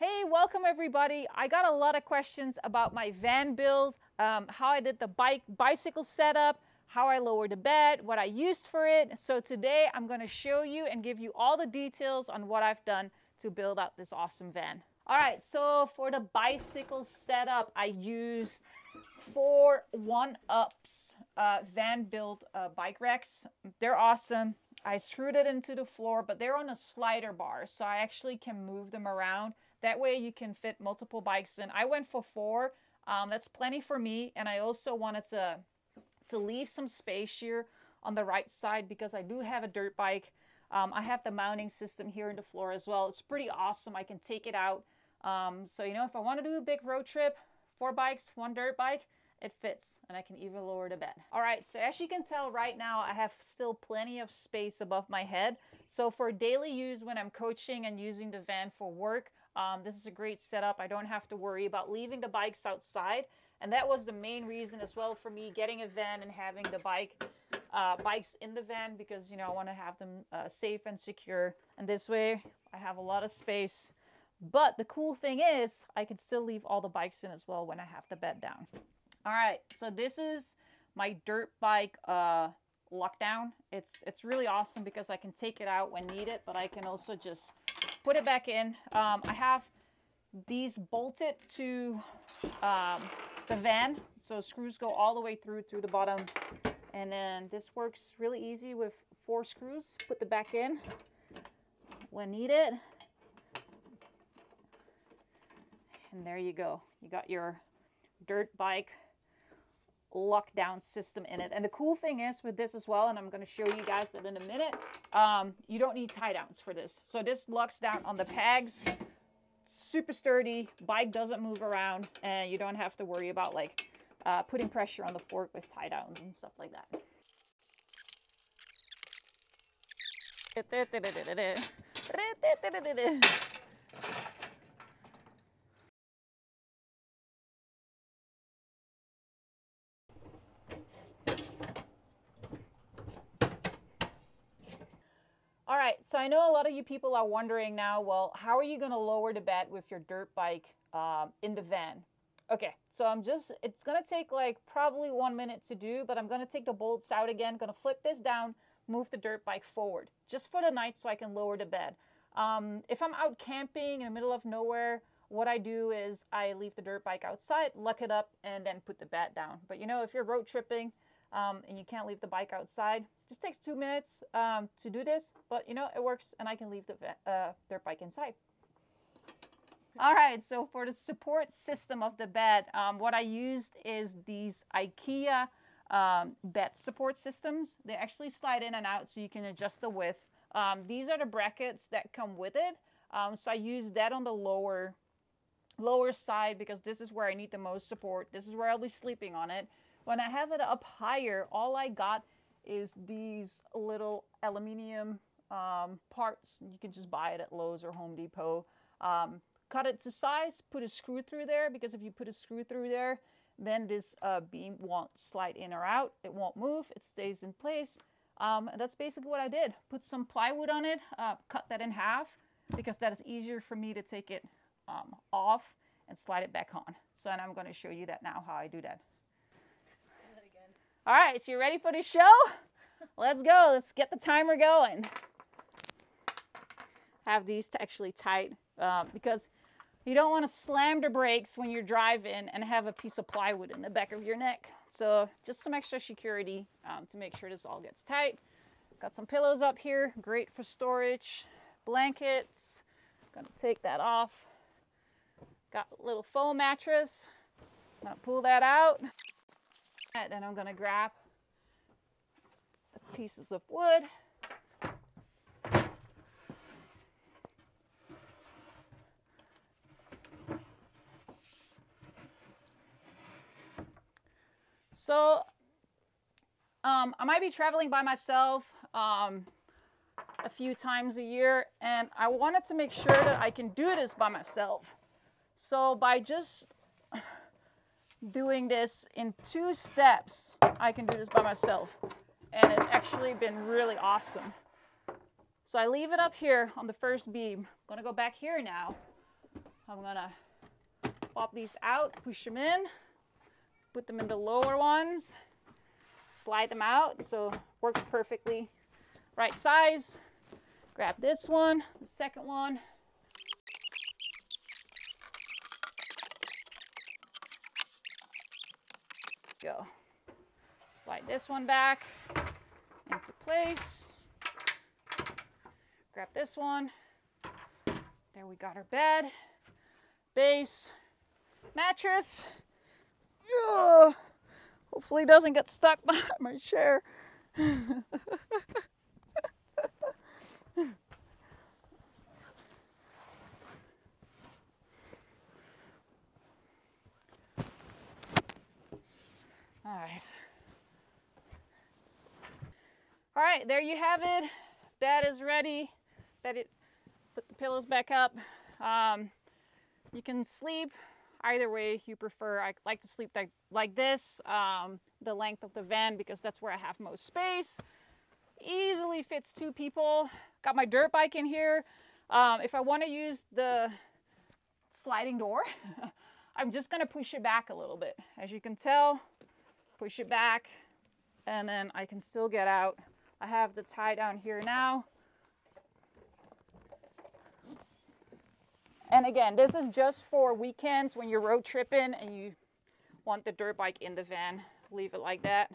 Hey, welcome everybody. I got a lot of questions about my van build, um, how I did the bike bicycle setup, how I lowered the bed, what I used for it. So today I'm going to show you and give you all the details on what I've done to build out this awesome van. All right, so for the bicycle setup, I used four one-ups uh, van build uh, bike racks. They're awesome. I screwed it into the floor, but they're on a slider bar, so I actually can move them around. That way you can fit multiple bikes in. I went for four. Um, that's plenty for me, and I also wanted to to leave some space here on the right side because I do have a dirt bike. Um, I have the mounting system here in the floor as well. It's pretty awesome. I can take it out. Um, so, you know, if I want to do a big road trip, four bikes, one dirt bike, it fits and I can even lower the bed. All right, so as you can tell right now, I have still plenty of space above my head. So for daily use when I'm coaching and using the van for work, um, this is a great setup. I don't have to worry about leaving the bikes outside. And that was the main reason as well for me getting a van and having the bike uh, bikes in the van because, you know, I want to have them uh, safe and secure. And this way I have a lot of space. But the cool thing is I can still leave all the bikes in as well when I have the bed down. All right, so this is my dirt bike uh, lockdown. It's, it's really awesome because I can take it out when needed, but I can also just put it back in. Um, I have these bolted to um, the van, so screws go all the way through through the bottom. And then this works really easy with four screws. Put the back in when needed. And there you go. You got your dirt bike lockdown system in it. And the cool thing is with this as well, and I'm going to show you guys that in a minute, um, you don't need tie downs for this. So this locks down on the pegs, super sturdy, bike doesn't move around, and you don't have to worry about like uh, putting pressure on the fork with tie downs and stuff like that. All right, so I know a lot of you people are wondering now, well, how are you going to lower the bed with your dirt bike um, in the van? Okay, so I'm just, it's going to take like probably one minute to do, but I'm going to take the bolts out again, going to flip this down, move the dirt bike forward, just for the night so I can lower the bed. Um, if I'm out camping in the middle of nowhere, what I do is I leave the dirt bike outside, lock it up, and then put the bed down. But you know, if you're road tripping, um, and you can't leave the bike outside. Just takes two minutes um, to do this, but you know, it works and I can leave the uh, dirt bike inside. All right, so for the support system of the bed, um, what I used is these IKEA um, bed support systems. They actually slide in and out so you can adjust the width. Um, these are the brackets that come with it. Um, so I use that on the lower lower side because this is where I need the most support. This is where I'll be sleeping on it. When I have it up higher, all I got is these little aluminium um, parts. You can just buy it at Lowe's or Home Depot. Um, cut it to size, put a screw through there because if you put a screw through there, then this uh, beam won't slide in or out. It won't move. It stays in place. Um, that's basically what I did. Put some plywood on it, uh, cut that in half because that is easier for me to take it um, off and slide it back on. So and I'm going to show you that now how I do that. All right, so you ready for the show? Let's go. Let's get the timer going. Have these to actually tight uh, because you don't want to slam the brakes when you're driving and have a piece of plywood in the back of your neck. So just some extra security um, to make sure this all gets tight. Got some pillows up here, great for storage. Blankets, gonna take that off. Got a little foam mattress, gonna pull that out. And then I'm going to grab the pieces of wood. So um, I might be traveling by myself um, a few times a year, and I wanted to make sure that I can do this by myself. So by just doing this in two steps, I can do this by myself. And it's actually been really awesome. So I leave it up here on the first beam. I'm gonna go back here now. I'm gonna pop these out, push them in, put them in the lower ones, slide them out so works perfectly right size. Grab this one, the second one. Go. Slide this one back into place. Grab this one. There we got our bed, base, mattress. Ugh. Hopefully doesn't get stuck behind my chair. All right. All right, there you have it. Bed is ready. Bed it, put the pillows back up. Um, you can sleep either way you prefer. I like to sleep like, like this, um, the length of the van because that's where I have most space. Easily fits two people. Got my dirt bike in here. Um, if I want to use the sliding door, I'm just going to push it back a little bit. As you can tell, push it back, and then I can still get out. I have the tie down here now. And again, this is just for weekends when you're road tripping and you want the dirt bike in the van. Leave it like that.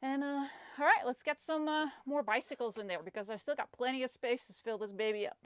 And uh, all right, let's get some uh, more bicycles in there because I still got plenty of space to fill this baby up.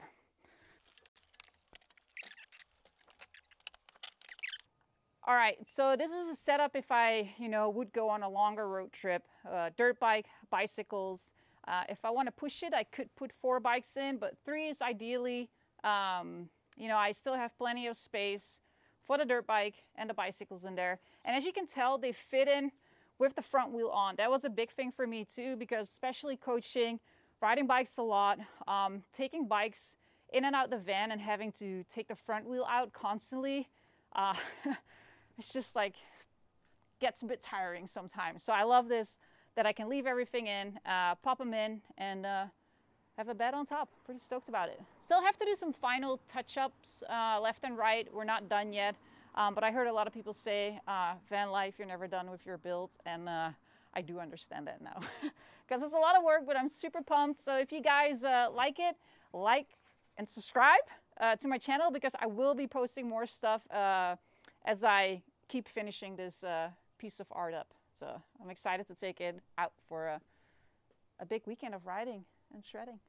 All right, so this is a setup if I, you know, would go on a longer road trip, uh, dirt bike, bicycles. Uh, if I want to push it, I could put four bikes in, but three is ideally, um, you know, I still have plenty of space for the dirt bike and the bicycles in there. And as you can tell, they fit in with the front wheel on. That was a big thing for me too, because especially coaching, riding bikes a lot, um, taking bikes in and out the van and having to take the front wheel out constantly. Uh, it's just like gets a bit tiring sometimes. So I love this that I can leave everything in, uh, pop them in, and uh, have a bed on top. Pretty stoked about it. Still have to do some final touch-ups uh, left and right. We're not done yet, um, but I heard a lot of people say, uh, van life, you're never done with your build, and uh, I do understand that now. Because it's a lot of work, but I'm super pumped. So if you guys uh, like it, like and subscribe to my channel because I will be posting more stuff as I keep finishing this uh, piece of art up. So I'm excited to take it out for a, a big weekend of riding and shredding.